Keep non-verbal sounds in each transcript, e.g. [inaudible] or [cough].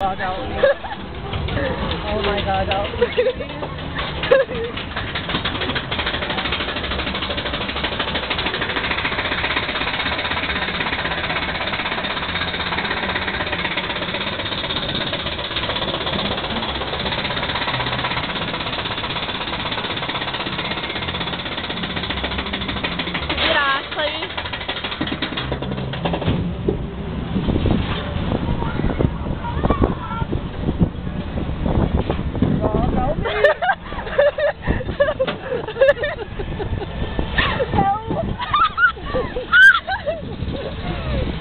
Oh, [laughs] oh my God, help. [laughs]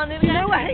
on, then we you know what?